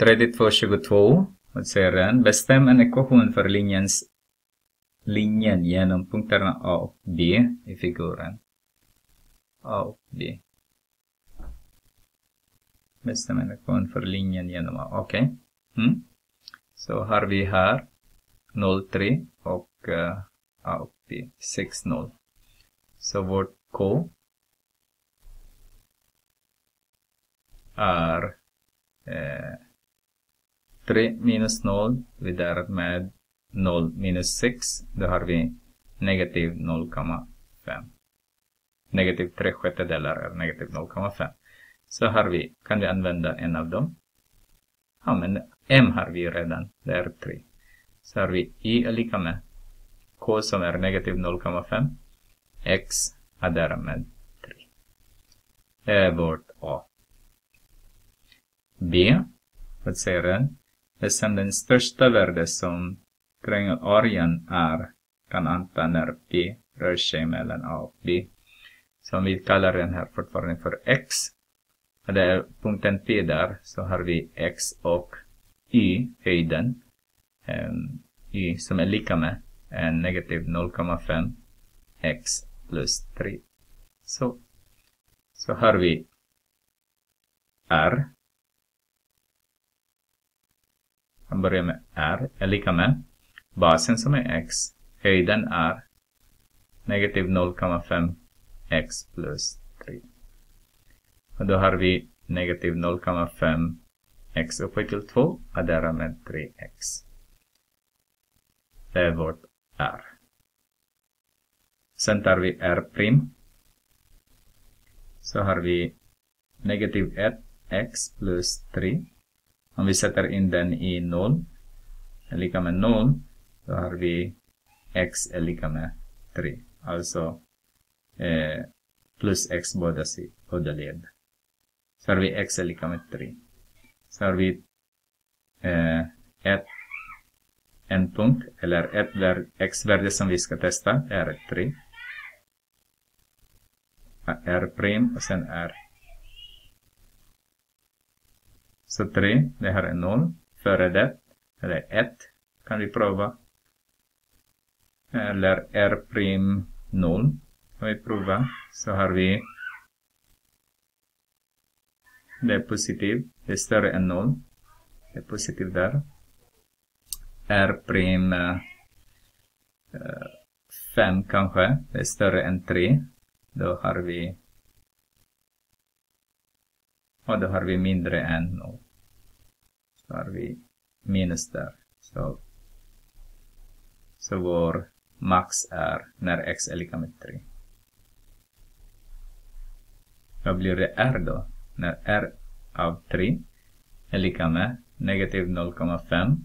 3222. Vad säger den? Bestäm en ekvation för linjens linjen genom punkterna A och B i figuren. A och B. Bestäm en ekvation för linjen genom A. Okej. Okay. Mm. Så har vi här 03 och uh, A och B 60. Så vårt K är eh, 3 minus 0 vi därmed med 0 minus 6. Då har vi negativ 0,5. Negativ 3 sjättedelar är negativ 0,5. Så har vi, kan vi använda en av dem. Ja, men m har vi redan, det är 3. Så har vi i är lika med k som är negativ 0,5. x är därmed 3. Det är vårt a. b, vad säger den? Eftersom den största värde som triangeln är kan anta när P rör sig mellan A och B. Så om vi kallar den här fortfarande för X, och det är punkten P där, så har vi X och Y, höjden, um, Y som är lika med en negativ 0,5 X plus 3. Så, så har vi R Han börjar med R är lika med basen som är x. Höjden är negativ 0,5 x plus 3. Och då har vi negativ 0,5 x upphöjt till 2 adderar med 3x. Det är vårt R. Sen tar vi R prim. Så har vi negativ 1 x plus 3 om vi sätter in den i 0, är lika med 0, då har vi x är lika med 3. Alltså eh, plus x båda, båda led. Så har vi x är lika med 3. Så har vi eh, ett, en punkt, eller ett x-värde som vi ska testa, är 3. R och sen R så 3, det här är 0. Före det, eller 1, kan vi prova. Eller R prim 0 kan vi prova. Så har vi det är positivt. Det är större än 0. Det är positivt där. R prim eh, 5 kanske. Det är större än 3. Då har vi och då har vi mindre än 0. Så har vi minus där. Så, så vår max är när x är lika med 3. Vad blir det r då? När r av 3 är lika med negativ 0,5.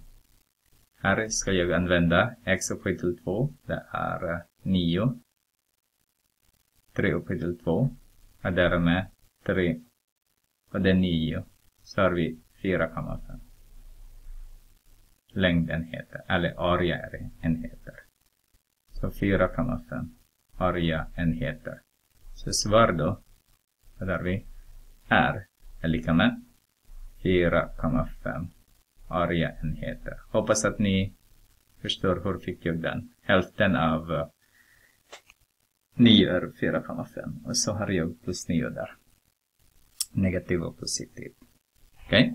Här ska jag använda x upphöjt till 2. Det är eh, 9. 3 upphöjt till 2. Och därmed 3 så det är 9 så har vi 4,5 längdenheter, eller areaenheter. Så 4,5 areaenheter. Så svar då, vad har vi? R är lika med 4,5 areaenheter. Hoppas att ni förstår hur fick jag den. Hälften av eh, 9 är 4,5 och så har jag plus 9 där negative or positive. Okay?